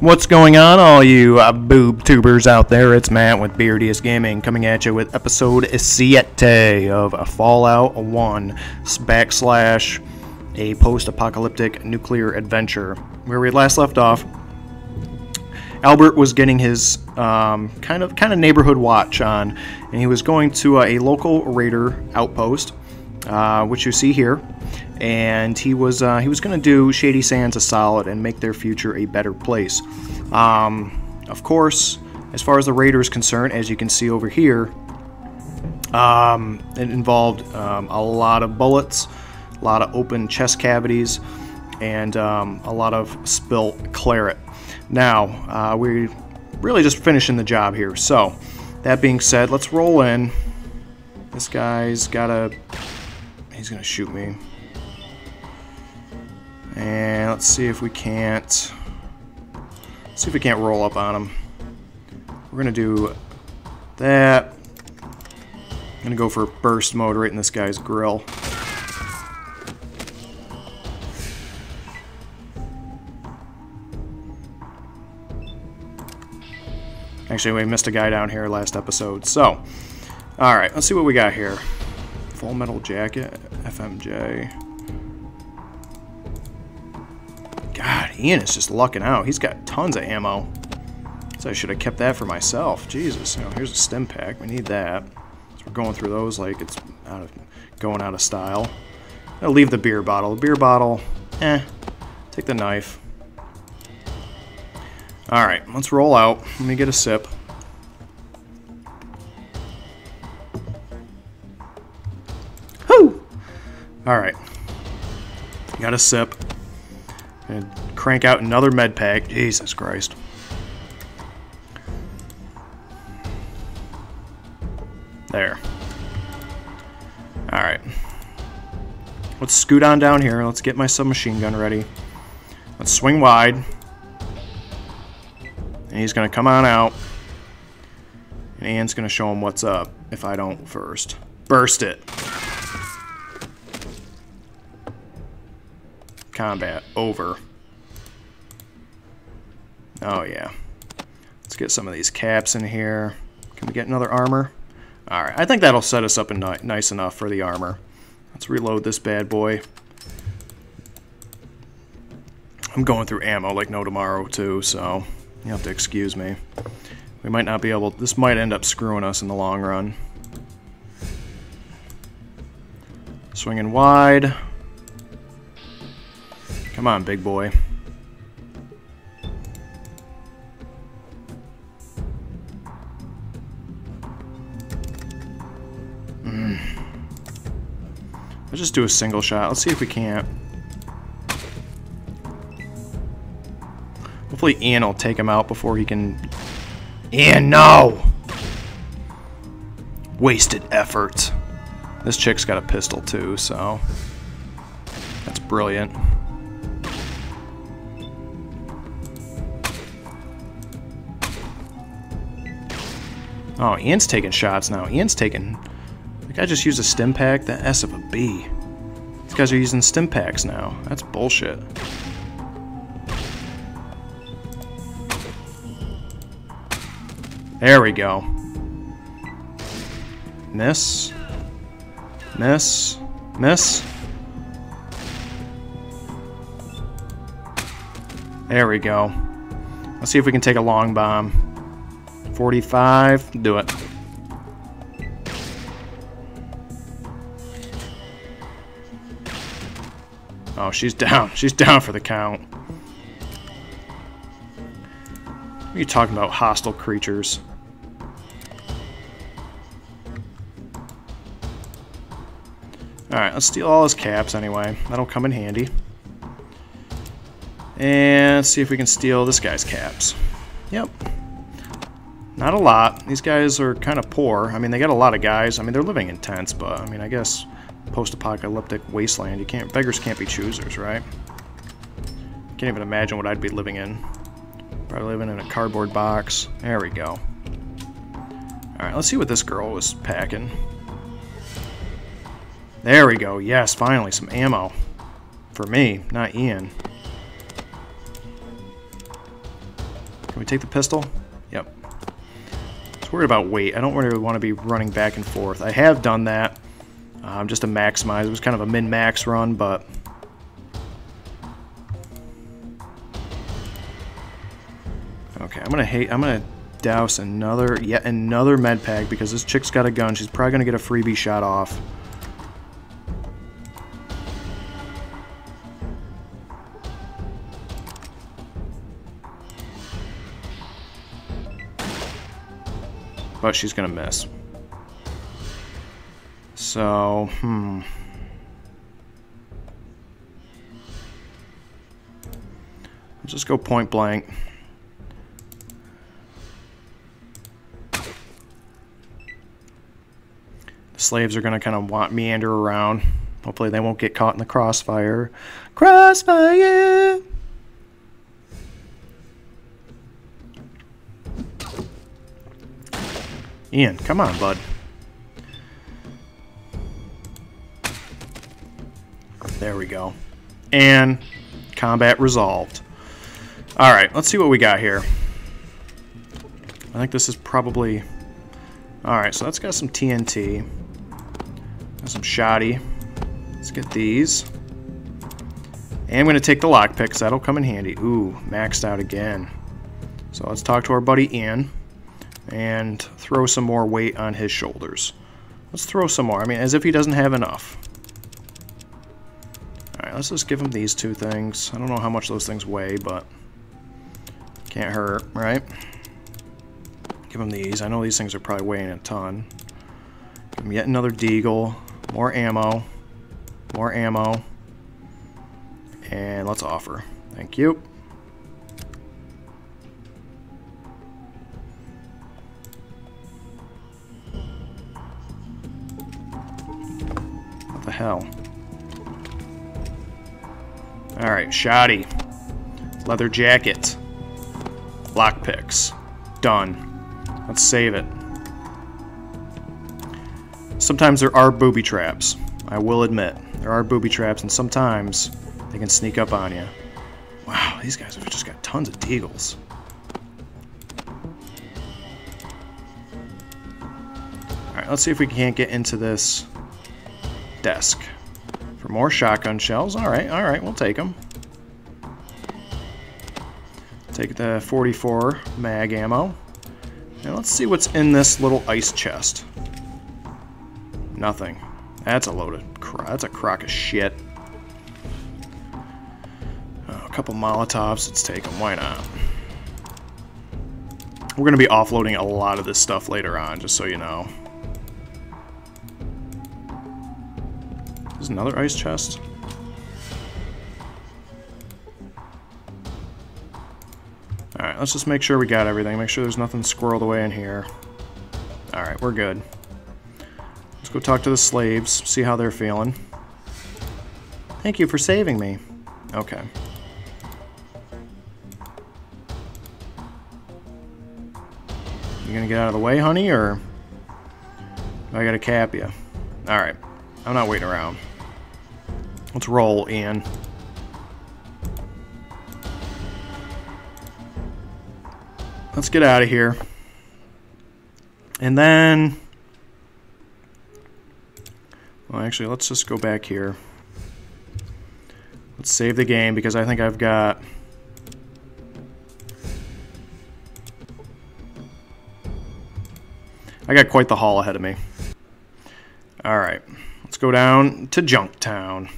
What's going on, all you uh, boob tubers out there? It's Matt with Beardiest Gaming coming at you with episode siete of Fallout 1 backslash a post-apocalyptic nuclear adventure. Where we last left off, Albert was getting his um, kind of kind of neighborhood watch on, and he was going to uh, a local raider outpost, uh, which you see here and he was uh, he was going to do Shady Sands a solid and make their future a better place. Um, of course, as far as the Raiders concerned, as you can see over here, um, it involved um, a lot of bullets, a lot of open chest cavities, and um, a lot of spilt claret. Now, uh, we're really just finishing the job here. So, that being said, let's roll in. This guy's got a... He's going to shoot me. And let's see if we can't... See if we can't roll up on him. We're to do that. I'm to go for burst mode right in this guy's grill. Actually, we missed a guy down here last episode. So, alright, let's see what we got here. Full metal jacket, FMJ. God, Ian is just lucking out. He's got tons of ammo. So I should have kept that for myself. Jesus, you know, here's a stim pack. We need that. So we're going through those like it's out of going out of style. I'll leave the beer bottle. The beer bottle, eh. Take the knife. Alright, let's roll out. Let me get a sip. Whoo! Alright. Got a sip. And crank out another med pack. Jesus Christ. There. Alright. Let's scoot on down here. Let's get my submachine gun ready. Let's swing wide. And he's going to come on out. And Ian's going to show him what's up if I don't first. Burst it. Combat over. Oh, yeah. Let's get some of these caps in here. Can we get another armor? Alright, I think that'll set us up ni nice enough for the armor. Let's reload this bad boy. I'm going through ammo like no tomorrow, too, so you have to excuse me. We might not be able... This might end up screwing us in the long run. Swinging wide. Come on, big boy. Mm. Let's just do a single shot. Let's see if we can't. Hopefully Ian will take him out before he can... Ian, no! Wasted effort. This chick's got a pistol too, so... That's brilliant. Oh, Ian's taking shots now. Ian's taking... The guy just used a stim pack? The S of a B. These guys are using stim packs now. That's bullshit. There we go. Miss. Miss. Miss. There we go. Let's see if we can take a long bomb. 45. Do it. Oh, she's down. She's down for the count. What are you talking about, hostile creatures? Alright, let's steal all his caps anyway. That'll come in handy. And see if we can steal this guy's caps. Yep. Not a lot. These guys are kind of poor. I mean, they got a lot of guys. I mean, they're living in tents, but, I mean, I guess post-apocalyptic wasteland, you can't, beggars can't be choosers, right? Can't even imagine what I'd be living in. Probably living in a cardboard box. There we go. Alright, let's see what this girl was packing. There we go. Yes, finally, some ammo. For me, not Ian. Can we take the pistol? Worried about weight. I don't really want to be running back and forth. I have done that um, just to maximize. It was kind of a min-max run, but... Okay, I'm gonna hate. I'm gonna douse another, yet another med pack because this chick's got a gun. She's probably gonna get a freebie shot off. But she's gonna miss. So, hmm. Let's just go point blank. The slaves are going to kind of want meander around. Hopefully they won't get caught in the crossfire. Crossfire! Ian, come on, bud. There we go. And combat resolved. Alright, let's see what we got here. I think this is probably... Alright, so that's got some TNT. Got some shoddy. Let's get these. And I'm going to take the lockpicks. That'll come in handy. Ooh, maxed out again. So let's talk to our buddy Ian and throw some more weight on his shoulders. Let's throw some more. I mean, as if he doesn't have enough. Alright, let's just give him these two things. I don't know how much those things weigh, but can't hurt, right? Give him these. I know these things are probably weighing a ton. Give him yet another deagle. More ammo. More ammo. And let's offer. Thank you. Hell? Alright, shoddy. Leather jacket. Lockpicks. Done. Let's save it. Sometimes there are booby traps. I will admit. There are booby traps, and sometimes they can sneak up on you. Wow, these guys have just got tons of deagles. Alright, let's see if we can't get into this desk. For more shotgun shells. Alright, alright, we'll take them. Take the 44 mag ammo. And let's see what's in this little ice chest. Nothing. That's a load of that's a crock of shit. Oh, a couple Molotovs, let's take them, why not? We're going to be offloading a lot of this stuff later on, just so you know. There's another ice chest. Alright, let's just make sure we got everything. Make sure there's nothing squirreled away in here. Alright, we're good. Let's go talk to the slaves, see how they're feeling. Thank you for saving me. Okay. You gonna get out of the way, honey, or I gotta cap you? Alright. I'm not waiting around. Let's roll, in. Let's get out of here. And then... Well, actually, let's just go back here. Let's save the game because I think I've got... I got quite the haul ahead of me. Alright, let's go down to Junktown.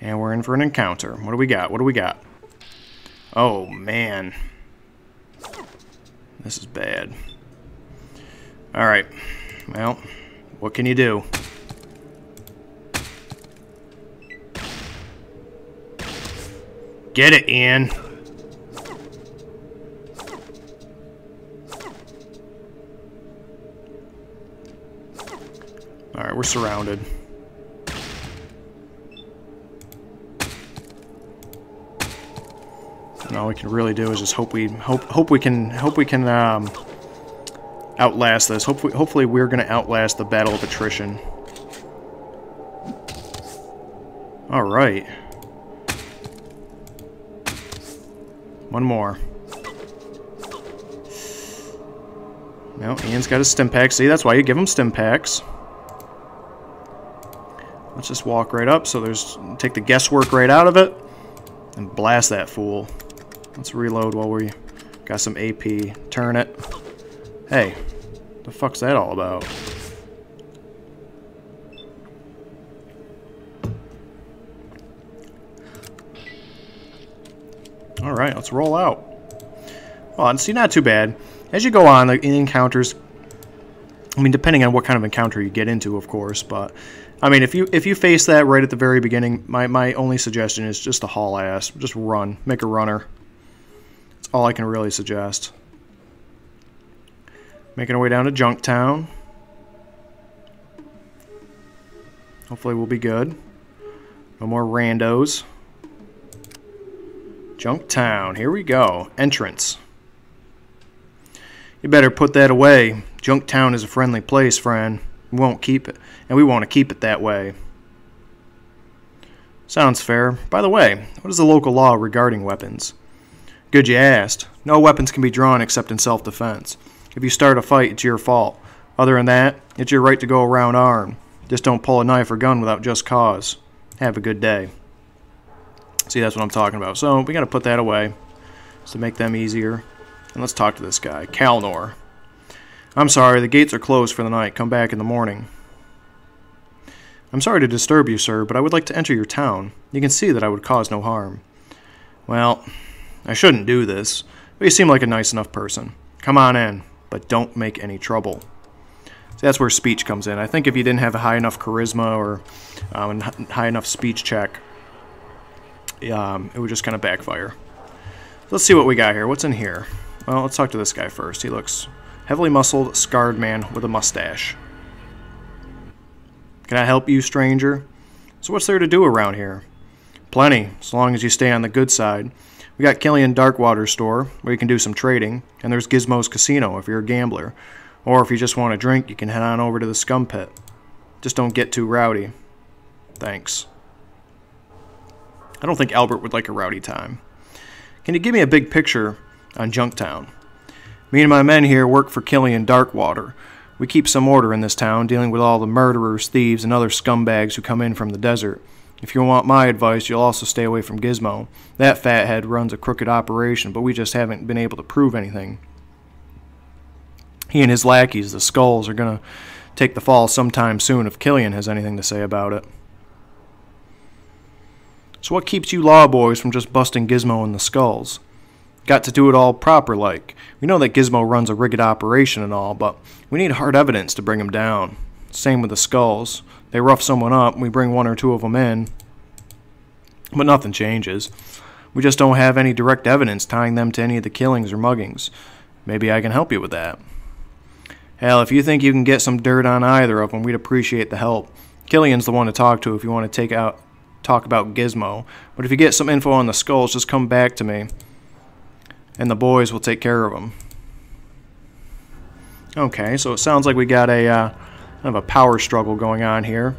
And we're in for an encounter. What do we got? What do we got? Oh, man. This is bad. Alright. Well, what can you do? Get it, Ian. Alright, we're surrounded. All we can really do is just hope we hope hope we can hope we can um, outlast this. Hopefully, hopefully we're going to outlast the battle of attrition. All right. One more. No, Ian's got his stim pack. See, that's why you give him stim packs. Let's just walk right up so there's take the guesswork right out of it and blast that fool. Let's reload while we got some AP. Turn it. Hey, the fuck's that all about? Alright, let's roll out. Well, see, not too bad. As you go on, the encounters... I mean, depending on what kind of encounter you get into, of course, but... I mean, if you if you face that right at the very beginning, my, my only suggestion is just to haul ass. Just run. Make a runner. All I can really suggest. Making our way down to Junktown. Hopefully we'll be good. No more randos. Junktown. Here we go. Entrance. You better put that away. Junktown is a friendly place, friend. We won't keep it, and we want to keep it that way. Sounds fair. By the way, what is the local law regarding weapons? Good you asked. No weapons can be drawn except in self-defense. If you start a fight, it's your fault. Other than that, it's your right to go around armed. Just don't pull a knife or gun without just cause. Have a good day. See, that's what I'm talking about. So we got to put that away to make them easier. And let's talk to this guy, Kalnor. I'm sorry, the gates are closed for the night. Come back in the morning. I'm sorry to disturb you, sir, but I would like to enter your town. You can see that I would cause no harm. Well, I shouldn't do this, but you seem like a nice enough person. Come on in, but don't make any trouble. See, that's where speech comes in. I think if you didn't have a high enough charisma or um, high enough speech check, um, it would just kind of backfire. So let's see what we got here. What's in here? Well, let's talk to this guy first. He looks heavily muscled, scarred man with a mustache. Can I help you, stranger? So what's there to do around here? Plenty, as long as you stay on the good side. We got Killian Darkwater store, where you can do some trading, and there's Gizmo's Casino if you're a gambler. Or if you just want a drink, you can head on over to the Scum Pit. Just don't get too rowdy. Thanks. I don't think Albert would like a rowdy time. Can you give me a big picture on Junktown? Me and my men here work for Killian Darkwater. We keep some order in this town, dealing with all the murderers, thieves, and other scumbags who come in from the desert. If you want my advice, you'll also stay away from Gizmo. That fathead runs a crooked operation, but we just haven't been able to prove anything. He and his lackeys, the Skulls, are going to take the fall sometime soon if Killian has anything to say about it. So what keeps you law boys from just busting Gizmo and the Skulls? Got to do it all proper like. We know that Gizmo runs a rigged operation and all, but we need hard evidence to bring him down. Same with the Skulls. They rough someone up, we bring one or two of them in, but nothing changes. We just don't have any direct evidence tying them to any of the killings or muggings. Maybe I can help you with that. Hell, if you think you can get some dirt on either of them, we'd appreciate the help. Killian's the one to talk to if you want to take out talk about Gizmo. But if you get some info on the skulls, just come back to me. And the boys will take care of them. Okay, so it sounds like we got a uh, kind of a power struggle going on here.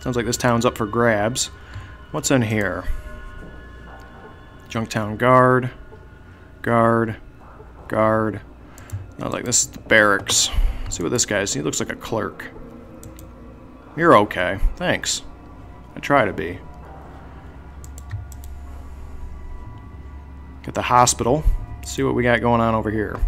Sounds like this town's up for grabs. What's in here? Junktown Guard. Guard. Guard. I like, this is the barracks. Let's see what this guy's. He looks like a clerk. You're okay. Thanks. I try to be. Get the hospital. See what we got going on over here.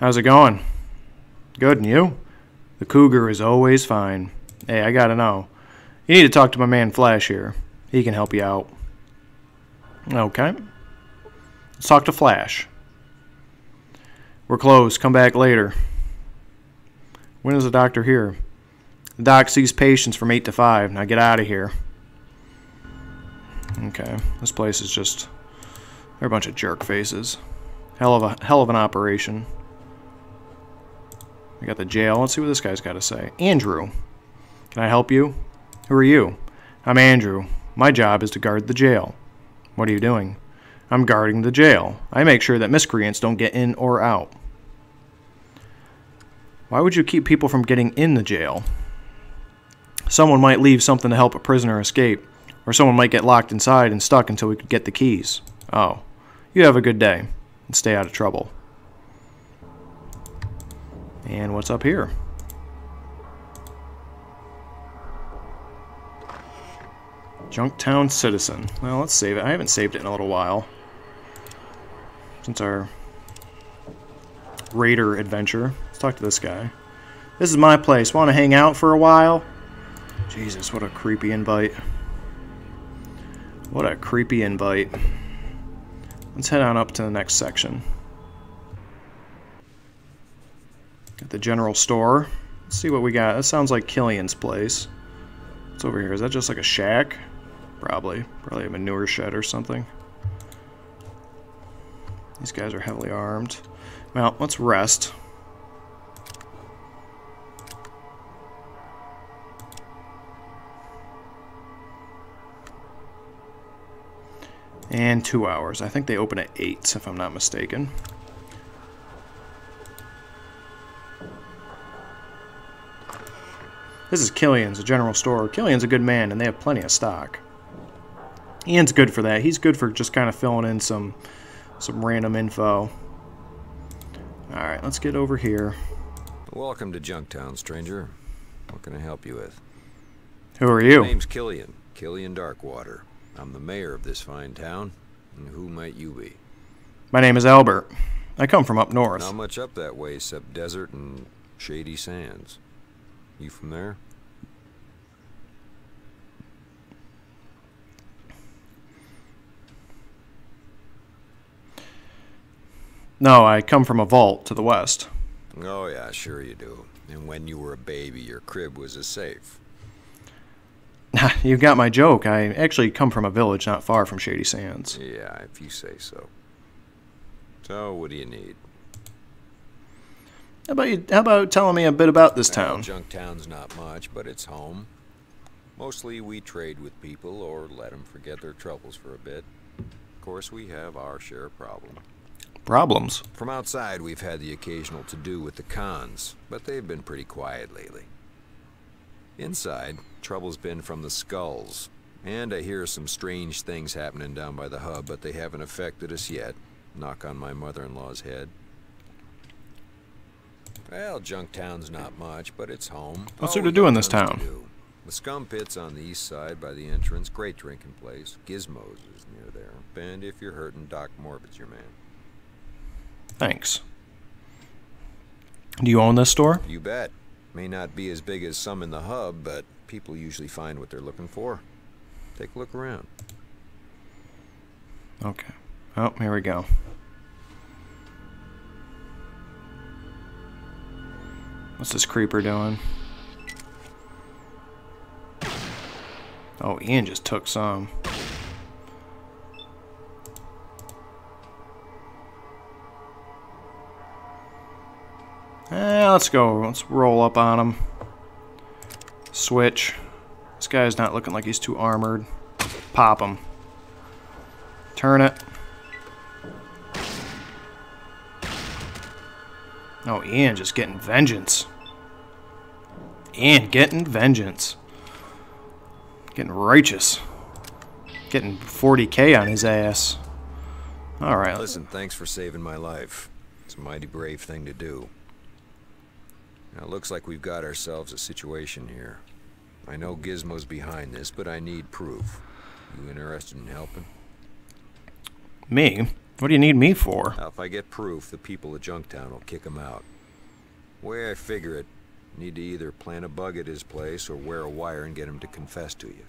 How's it going? Good, and you? The cougar is always fine. Hey, I gotta know. You need to talk to my man Flash here. He can help you out. Okay. Let's talk to Flash. We're closed. Come back later. When is the doctor here? The doc sees patients from 8 to 5. Now get out of here. Okay. This place is just... They're a bunch of jerk faces. Hell of a hell of an operation. We got the jail. Let's see what this guy's got to say. Andrew. Can I help you? Who are you? I'm Andrew. My job is to guard the jail. What are you doing? I'm guarding the jail. I make sure that miscreants don't get in or out. Why would you keep people from getting in the jail? Someone might leave something to help a prisoner escape, or someone might get locked inside and stuck until we could get the keys. Oh. You have a good day, and stay out of trouble. And what's up here? Junktown Citizen. Well, let's save it. I haven't saved it in a little while. Since our Raider adventure. Let's talk to this guy. This is my place. Want to hang out for a while? Jesus, what a creepy invite. What a creepy invite. Let's head on up to the next section. At the general store. Let's see what we got. That sounds like Killian's place. What's over here? Is that just like a shack? Probably. Probably a manure shed or something. These guys are heavily armed. Well, let's rest. And two hours. I think they open at 8, if I'm not mistaken. This is Killian's, a general store. Killian's a good man, and they have plenty of stock. Ian's good for that. He's good for just kind of filling in some some random info. Alright, let's get over here. Welcome to Junktown, stranger. What can I help you with? Who are you? My name's Killian. Killian Darkwater. I'm the mayor of this fine town. And who might you be? My name is Albert. I come from up north. Not much up that way except desert and shady sands. You from there? No, I come from a vault to the west. Oh yeah, sure you do. And when you were a baby, your crib was a safe. you got my joke. I actually come from a village not far from Shady Sands. Yeah, if you say so. So, what do you need? How about you? How about telling me a bit about this well, town? Junktown's not much, but it's home. Mostly we trade with people or let them forget their troubles for a bit. Of course, we have our share of problems. Problems? From outside, we've had the occasional to-do with the Khans, but they've been pretty quiet lately. Inside, trouble's been from the skulls, and I hear some strange things happening down by the hub, but they haven't affected us yet. Knock on my mother-in-law's head. Well, Junktown's not much, but it's home. What's there to do in this to town? do. The Scum Pit's on the east side by the entrance. Great drinking place. Gizmos is near there. And if you're hurting, Doc Morbid's your man. Thanks. Do you own this store? You bet. May not be as big as some in the hub, but people usually find what they're looking for. Take a look around. Okay. Oh, here we go. What's this creeper doing? Oh, Ian just took some. Eh, let's go. Let's roll up on him. Switch. This guy's not looking like he's too armored. Pop him. Turn it. Oh, Ian just getting vengeance. Ian getting vengeance. Getting righteous. Getting 40k on his ass. Alright. Listen, thanks for saving my life. It's a mighty brave thing to do. Now, it looks like we've got ourselves a situation here. I know Gizmo's behind this, but I need proof. You interested in helping? Me? What do you need me for? Now, if I get proof, the people of Junktown will kick him out. way I figure it, need to either plant a bug at his place or wear a wire and get him to confess to you.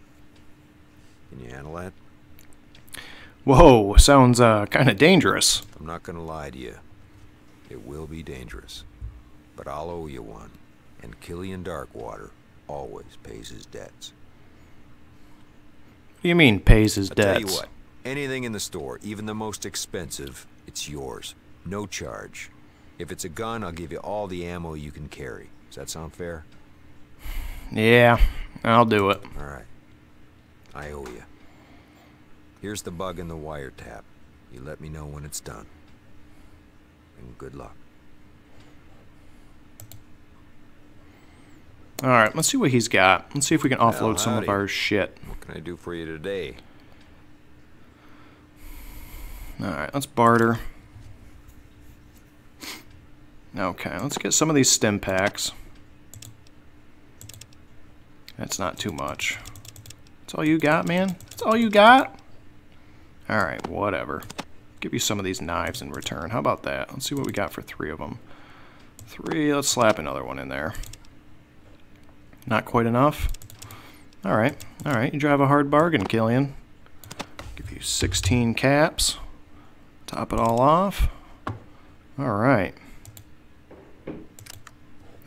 Can you handle that? Whoa, sounds uh, kind of dangerous. I'm not gonna lie to you. It will be dangerous. But I'll owe you one. And Killian Darkwater always pays his debts. What do you mean pays his I'll debts? tell you what. Anything in the store, even the most expensive, it's yours. No charge. If it's a gun, I'll give you all the ammo you can carry. Does that sound fair? Yeah, I'll do it. All right. I owe you. Here's the bug in the wiretap. You let me know when it's done. And good luck. Alright, let's see what he's got. Let's see if we can offload Well, some of our shit. What can I do for you today? Alright, let's barter. Okay, let's get some of these stim packs. That's not too much. That's all you got, man? That's all you got? Alright, whatever. Give you some of these knives in return. How about that? Let's see what we got for three of them. Three, let's slap another one in there. Not quite enough? Alright, alright, you drive a hard bargain, Killian. Give you 16 caps. Top it all off. Alright.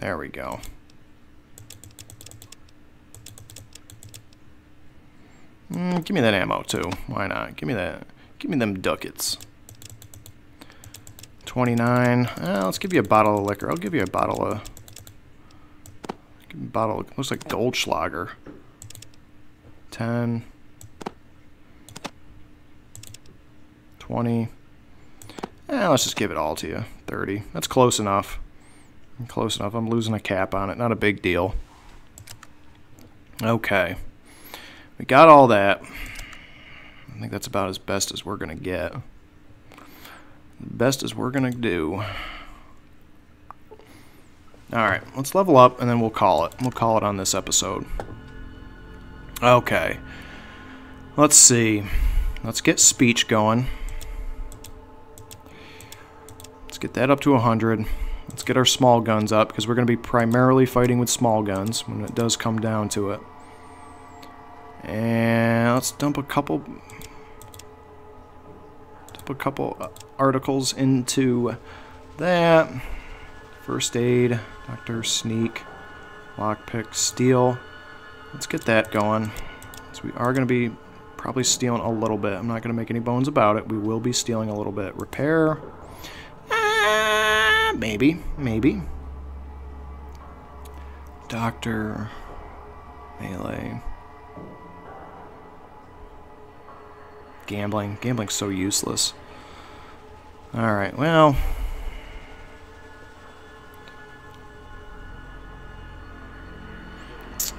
There we go. Mm, give me that ammo too. Why not? Give me that. Give me them ducats. 29. Uh, let's give you a bottle of liquor. I'll give you a bottle of. A bottle. Of, looks like Goldschlager. 10. 20. Eh, let's just give it all to you. 30. That's close enough. Close enough. I'm losing a cap on it. Not a big deal. Okay. We got all that. I think that's about as best as we're going to get. Best as we're going to do. Alright, let's level up and then we'll call it. We'll call it on this episode. Okay. Let's see. Let's get speech going. Let's get that up to 100. Let's get our small guns up because we're going to be primarily fighting with small guns when it does come down to it. And let's dump a couple dump a couple uh, articles into that. First aid, Doctor Sneak, lockpick, steal. Let's get that going. So we are going to be probably stealing a little bit. I'm not going to make any bones about it. We will be stealing a little bit. Repair. Maybe, maybe. Doctor melee. Gambling. Gambling's so useless. Alright, well.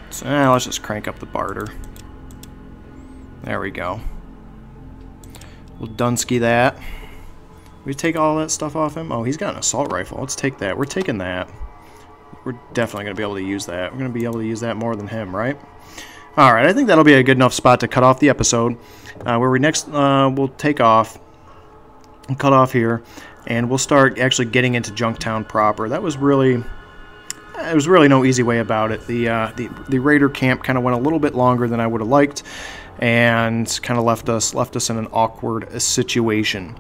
So, eh, let's just crank up the barter. There we go. We'll Dunsky that. We take all that stuff off him? Oh, he's got an assault rifle. Let's take that. We're taking that. We're definitely going to be able to use that. We're going to be able to use that more than him, right? Alright, I think that'll be a good enough spot to cut off the episode. Uh, where we next uh, will take off, and cut off here, and we'll start actually getting into Junktown proper. That was really, it was really no easy way about it. The uh, the the Raider camp kind of went a little bit longer than I would have liked, and kind of left us left us in an awkward situation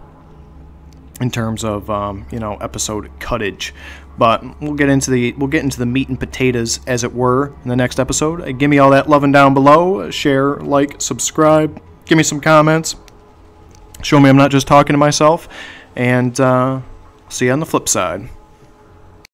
in terms of um, you know episode cuttage. But we'll get into the we'll get into the meat and potatoes, as it were, in the next episode. Give me all that loving down below. Share, like, subscribe. Give me some comments. Show me I'm not just talking to myself. And uh, see you on the flip side.